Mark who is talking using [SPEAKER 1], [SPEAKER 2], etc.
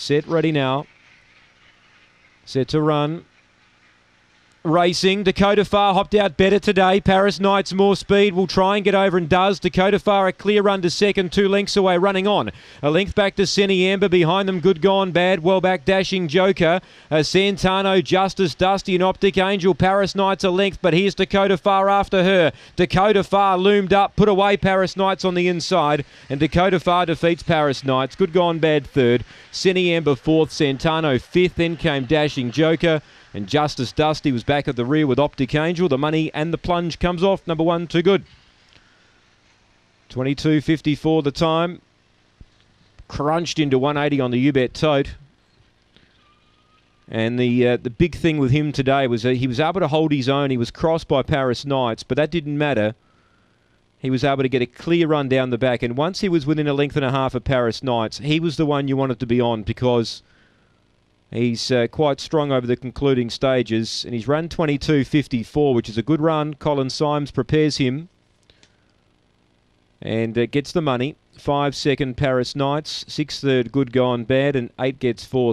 [SPEAKER 1] Set, ready now. Sit to run. Racing, Dakota Far hopped out better today. Paris Knights more speed, will try and get over and does. Dakota Far a clear run to second, two lengths away, running on. A length back to Senny Amber, behind them Good Gone Bad, well back Dashing Joker. Uh, Santano, Justice, Dusty and Optic Angel. Paris Knights a length, but here's Dakota Far after her. Dakota Far loomed up, put away Paris Knights on the inside, and Dakota Far defeats Paris Knights. Good Gone Bad third, Senny Amber fourth, Santano fifth, then came Dashing Joker. And Justice Dusty was back at the rear with Optic Angel. The money and the plunge comes off. Number one, too good. 22.54 the time. Crunched into 180 on the Ubet tote. And the uh, the big thing with him today was that he was able to hold his own. He was crossed by Paris Knights, but that didn't matter. He was able to get a clear run down the back. And once he was within a length and a half of Paris Knights, he was the one you wanted to be on because He's uh, quite strong over the concluding stages, and he's run 22.54, which is a good run. Colin Symes prepares him and uh, gets the money. Five second Paris Knights, six third Good Gone Bad, and eight gets fourth.